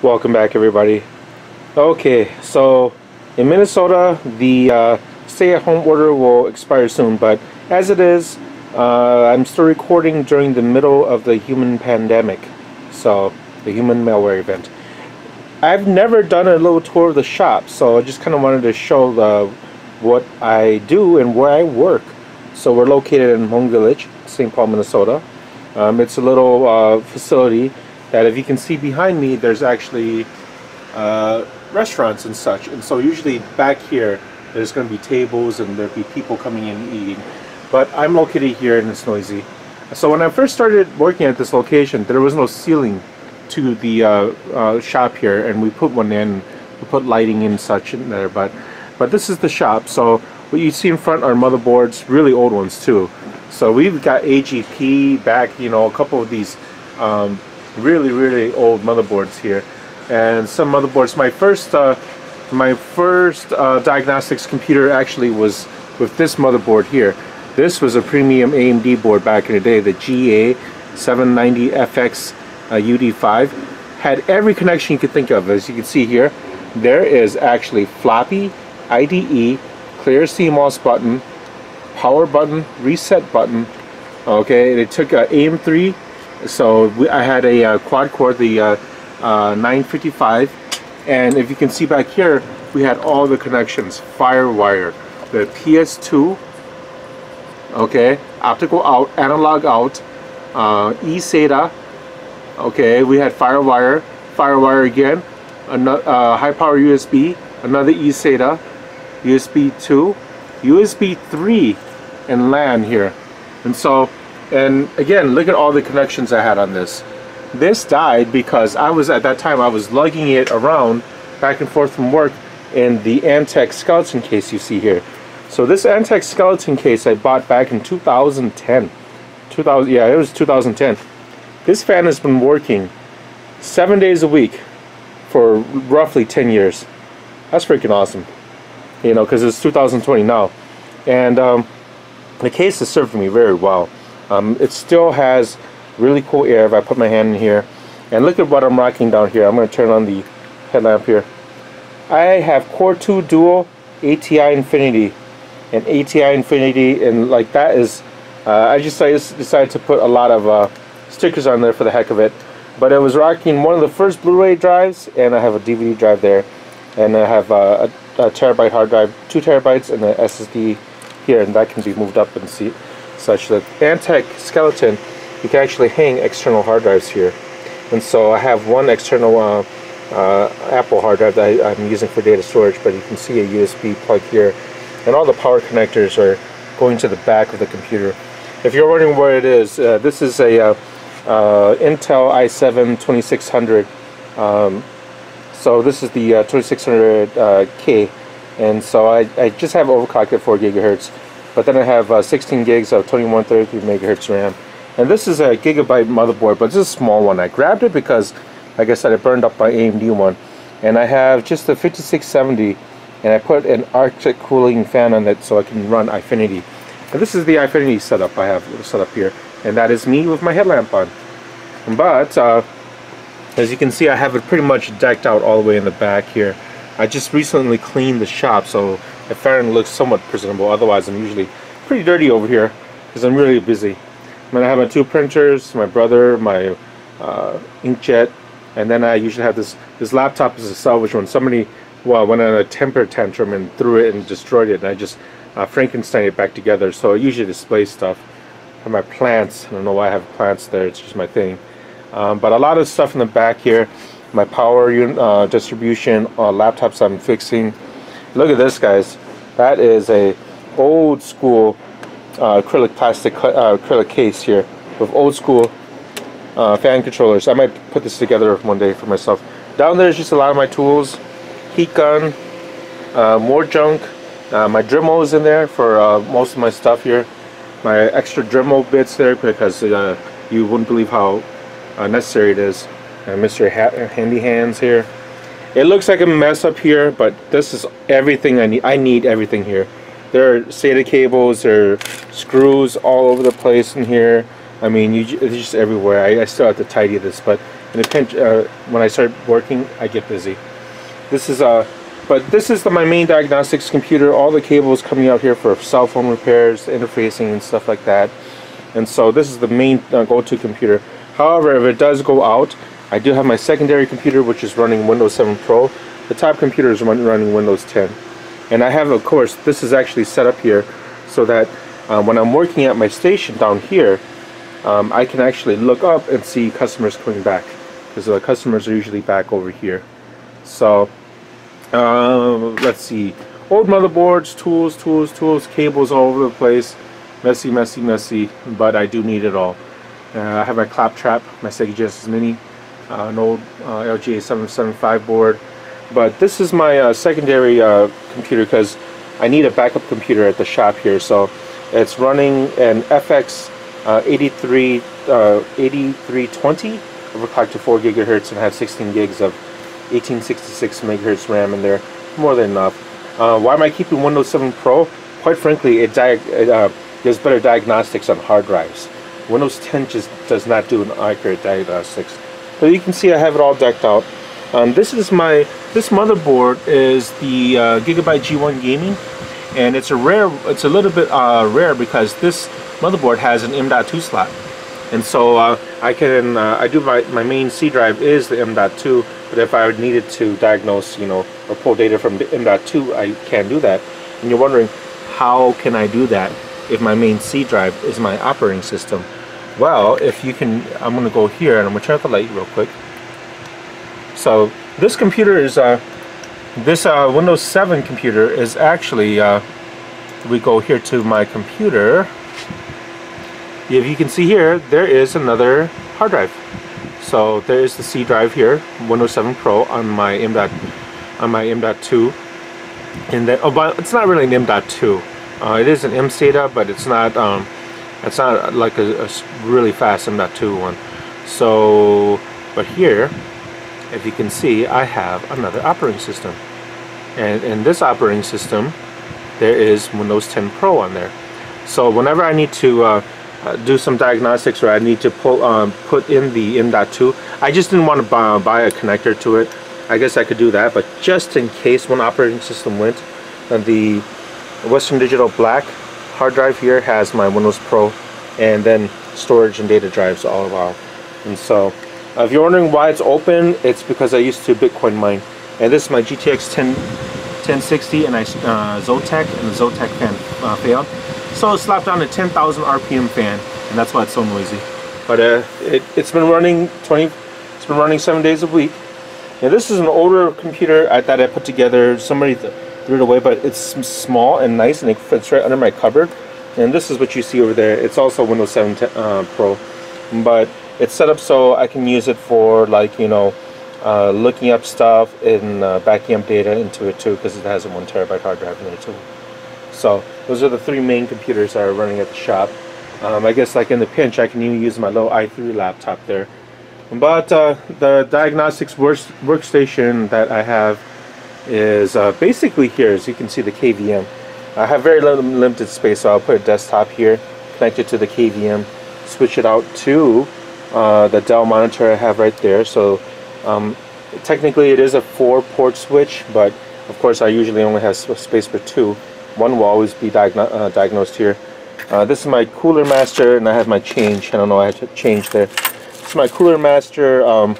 Welcome back everybody. Okay, so in Minnesota the uh, stay-at-home order will expire soon, but as it is, uh, I'm still recording during the middle of the human pandemic, so the human malware event. I've never done a little tour of the shop, so I just kind of wanted to show the, what I do and where I work. So we're located in Hmong Village, St. Paul, Minnesota. Um, it's a little uh, facility that if you can see behind me, there's actually uh, restaurants and such. And so usually back here, there's going to be tables and there'll be people coming in and eating. But I'm located here and it's noisy. So when I first started working at this location, there was no ceiling to the uh, uh, shop here, and we put one in. We put lighting and such in there, but but this is the shop. So what you see in front are motherboards, really old ones too. So we've got AGP back, you know, a couple of these um, really really old motherboards here, and some motherboards. My first uh, my first uh, diagnostics computer actually was with this motherboard here. This was a premium AMD board back in the day, the GA790FX uh, UD5. Had every connection you could think of. As you can see here, there is actually floppy, IDE, clear CMOS button, power button, reset button. Okay, they took a AM3, so we, I had a uh, quad core, the uh, uh, 955, and if you can see back here, we had all the connections, FireWire, the PS2, okay, optical out, analog out, uh, eSATA, okay, we had FireWire, FireWire again, another uh, high power USB, another eSATA, USB 2, USB 3, and LAN here. And so, and again, look at all the connections I had on this. This died because I was, at that time, I was lugging it around back and forth from work in the Antec skeleton case you see here. So this Antec skeleton case I bought back in 2010. 2000, yeah, it was 2010. This fan has been working seven days a week for roughly 10 years. That's freaking awesome. You know, because it's 2020 now. And um, the case has served me very well. Um, it still has really cool air if I put my hand in here. And look at what I'm rocking down here. I'm going to turn on the headlamp here. I have Core 2 Duo ATI Eyefinity. And ATI Eyefinity, and like that is, uh, I just I decided to put a lot of uh, stickers on there for the heck of it. But I was rocking one of the first Blu-ray drives, and I have a DVD drive there. And I have uh, a, a terabyte hard drive, two terabytes, and an SSD here, and that can be moved up and see such that Antec skeleton, you can actually hang external hard drives here. And so I have one external uh, uh, Apple hard drive that I, am using for data storage, but you can see a USB plug here, and all the power connectors are going to the back of the computer. If you're wondering where it is, uh, this is a uh, uh, Intel i7 2600. Um, so this is the 2600K, uh, and so I, I just have overclocked at 4 gigahertz, but then I have 16 gigs of 2133 megahertz RAM. And this is a gigabyte motherboard, but this is a small one. I grabbed it because like I said, I burned up my AMD one. And I have just the 5670 and I put an Arctic cooling fan on it so I can run Eyefinity. And this is the Eyefinity setup I have set up here. And that is me with my headlamp on. But, uh, as you can see, I have it pretty much decked out all the way in the back here. I just recently cleaned the shop, so it finally looks somewhat presentable. Otherwise, I'm usually pretty dirty over here because I'm really busy. I mean, I have my two printers, my brother, my uh, inkjet, and then I usually have this this laptop is a salvage one. Somebody well went on a temper tantrum and threw it and destroyed it, and I just uh, Frankenstein it back together. So I usually display stuff. Have my plants. I don't know why I have plants there. It's just my thing. Um, but a lot of stuff in the back here. My power uh, distribution uh, laptops I'm fixing. Look at this, guys. That is a old school uh, acrylic plastic uh, acrylic case here with old school uh, fan controllers. I might put this together one day for myself. Down there is just a lot of my tools, heat gun, uh, more junk. Uh, my Dremel is in there for uh, most of my stuff here. My extra Dremel bits there because uh, you wouldn't believe how uh, necessary it is. And Mr. Ha Handy Hands here. It looks like a mess up here, but this is everything I need. I need everything here. There are SATA cables, there are screws all over the place in here. I mean, you, it's just everywhere. I, I, still have to tidy this, but in a pinch, uh, when I start working, I get busy. This is a, uh, but this is the, my main diagnostics computer. All the cables coming out here for cell phone repairs, interfacing, and stuff like that. And so this is the main uh, go-to computer. However, if it does go out, I do have my secondary computer, which is running Windows 7 Pro. The top computer is running Windows 10. And I have, of course, this is actually set up here so that uh, when I'm working at my station down here, um, I can actually look up and see customers coming back because the customers are usually back over here. So uh, let's see, old motherboards, tools, tools, tools, cables all over the place, messy, messy, messy, but I do need it all. Uh, I have my claptrap, my Sega Genesis Mini, an old uh, LGA 775 board, but this is my uh, secondary uh, computer because I need a backup computer at the shop here, so it's running an FX uh, 83 uh, 8320 overclocked to 4 gigahertz and have 16 gigs of 1866 megahertz RAM in there. More than enough. Uh, why am I keeping Windows 7 Pro? Quite frankly, it, it uh, gives better diagnostics on hard drives. Windows 10 just does not do an accurate diagnostics. But you can see I have it all decked out. Um, this is my this motherboard is the uh, Gigabyte G1 Gaming, and it's a rare. It's a little bit uh, rare because this motherboard has an M.2 slot, and so uh, I can uh, I do my my main C drive is the M.2, but if I needed to diagnose you know or pull data from the M.2, I can do that. And you're wondering how can I do that if my main C drive is my operating system? Well, if you can, I'm to go here and I'm to turn off the light real quick. So this computer is uh, this uh, Windows 7 computer is actually uh, we go here to my computer if you can see here there is another hard drive so there is the C drive here Windows 7 Pro on my M. On my M.2 and then oh but it's not really an M.2 uh, it is an M SATA but it's not um, it's not like a, a really fast M.2 one so but here if you can see, I have another operating system. And in this operating system, there is Windows 10 Pro on there. So whenever I need to uh, uh, do some diagnostics or I need to pull, um, put in the M.2, I just didn't want to buy, buy, a connector to it. I guess I could do that, but just in case one operating system went, the Western Digital Black hard drive here has my Windows Pro and then storage and data drives all around. And so uh, if you're wondering why it's open, it's because I used to Bitcoin mine. And this is my GTX 10, 1060 and I uh, Zotac and the Zotac fan uh, failed. So I slapped on a 10,000 RPM fan and that's why it's so noisy. But uh, it, has been running 20, it's been running seven days a week. And this is an older computer I, that I put together. Somebody threw it away, but it's small and nice and it fits right under my cupboard. And this is what you see over there. It's also Windows 7 uh, Pro. But it's set up so I can use it for like you know uh, looking up stuff and uh, backing up data into it too because it has a one terabyte hard drive in there too so those are the three main computers that are running at the shop um, I guess like in the pinch I can even use my little i3 laptop there but uh, the diagnostics work workstation that I have is uh, basically here as you can see the KVM I have very limited space so I'll put a desktop here connect it to the KVM switch it out to uh, the Dell monitor I have right there. So um, technically it is a four port switch, but of course I usually only have space for two. One will always be diagno uh, diagnosed here. Uh, this is my Cooler Master, and I have my change. I don't know, I had to change there. This is my Cooler Master um,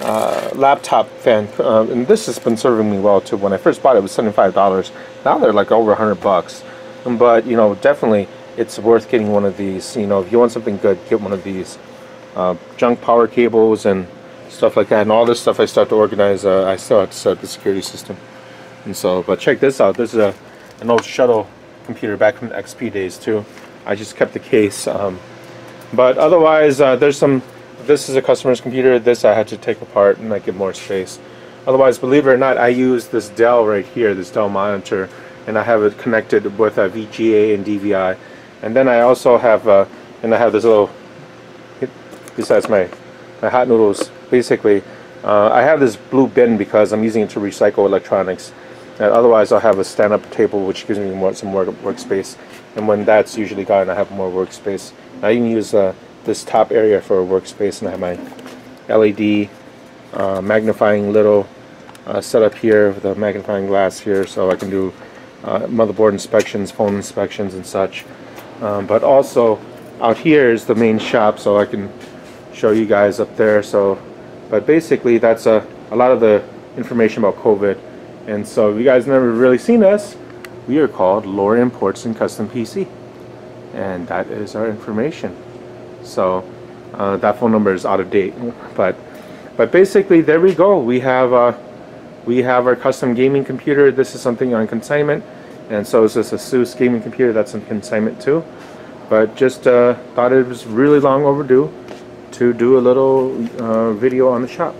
uh, laptop fan, uh, and this has been serving me well too. When I first bought it, it was $75. Now they're like over 100 bucks. But, you know, definitely it's worth getting one of these. You know, if you want something good, get one of these. Uh, junk power cables and stuff like that, and all this stuff I start to organize. Uh, I still have to set up the security system, and so. But check this out. This is a an old shuttle computer back from the XP days too. I just kept the case. Um, but otherwise, uh, there's some. This is a customer's computer. This I had to take apart and make it more space. Otherwise, believe it or not, I use this Dell right here, this Dell monitor, and I have it connected with a VGA and DVI and then I also have uh, and I have this little besides my my hot noodles basically uh, I have this blue bin because I'm using it to recycle electronics and otherwise I'll have a stand-up table which gives me more, some more workspace and when that's usually gone I have more workspace I even use uh, this top area for a workspace and I have my LED uh, magnifying little uh, setup here with a magnifying glass here so I can do uh, motherboard inspections, phone inspections and such. Um, but also out here is the main shop so I can show you guys up there. So, but basically that's a, a lot of the information about COVID. And so if you guys never really seen us, we are called Lor Imports and Custom PC. And that is our information. So uh, that phone number is out of date, but but basically there we go. We have uh, we have our custom gaming computer. This is something on consignment, and so is this Asus gaming computer that's on consignment too. But just uh, thought it was really long overdue to do a little uh, video on the shop.